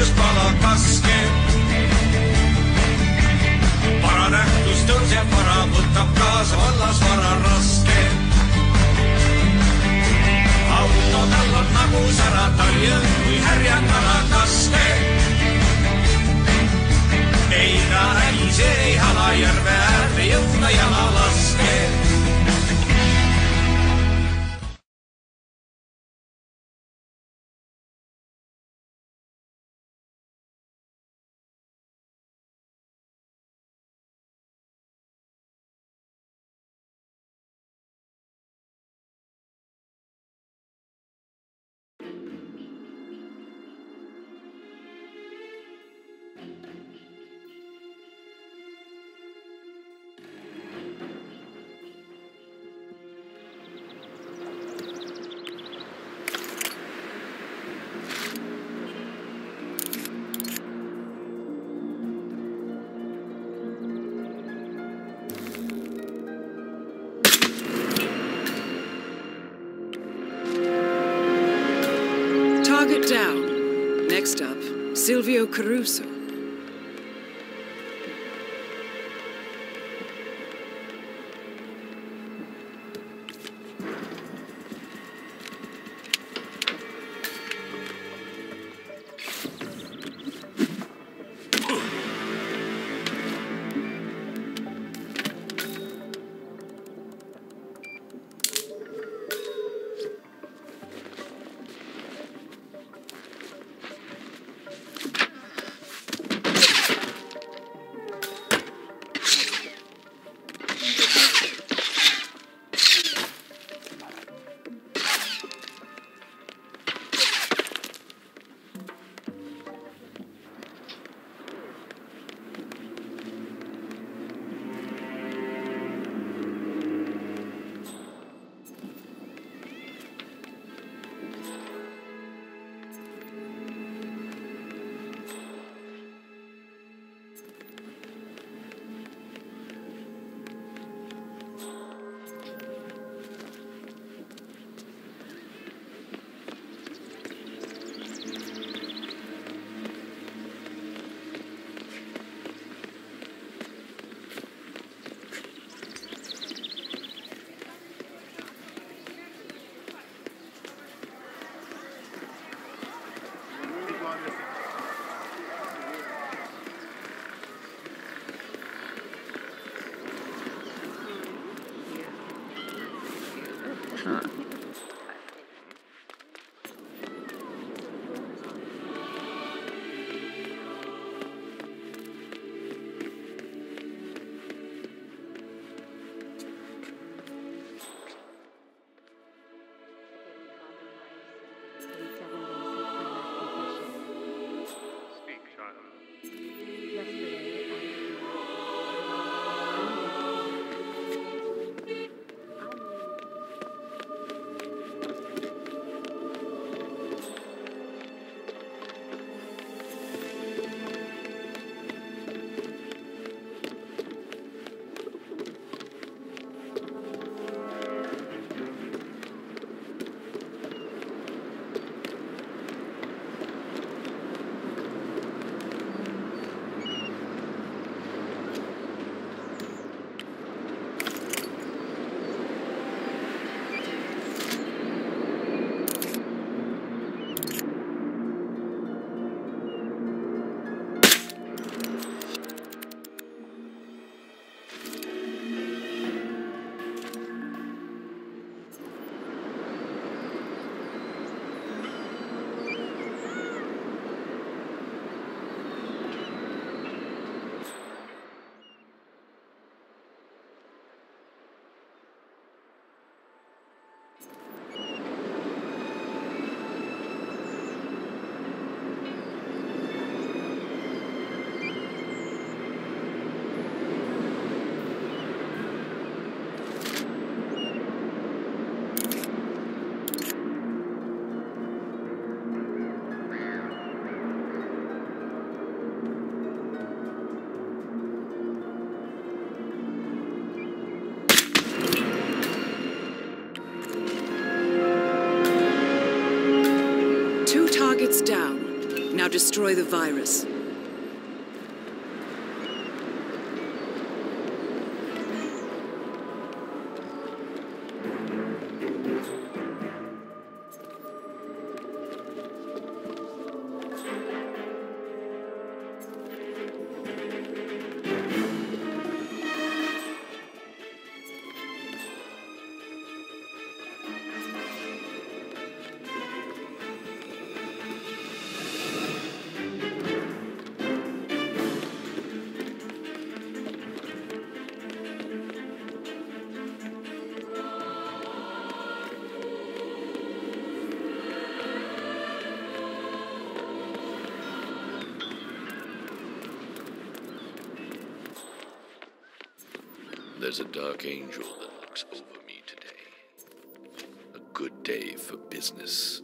nähtuspala kaske. varanähtus tõuseb vara, võtab kaasa vallas vara raske. auto tal on nagu sära, tal jõud kui härjakala kaske. ei ta äise ei hala järve äärde jõuda jala Target down. Next up, Silvio Caruso. Destroy the virus. There's a dark angel that looks over me today. A good day for business.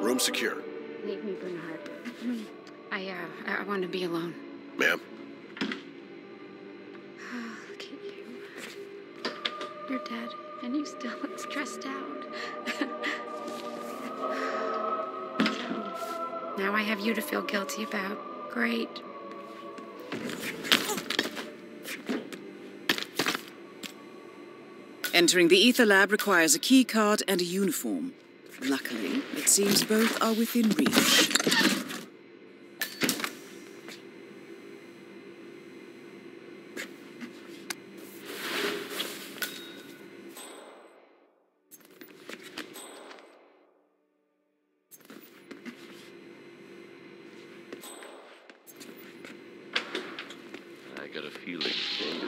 Room secure. Leave me, Bernard. I, uh, I want to be alone. Ma'am, Oh, look at you. You're dead, and you still look stressed out. so, now I have you to feel guilty about. Great. Entering the Ether Lab requires a key card and a uniform. Luckily, it seems both are within reach. I got a feeling.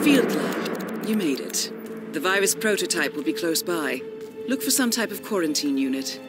Field lab. You made it. The virus prototype will be close by. Look for some type of quarantine unit.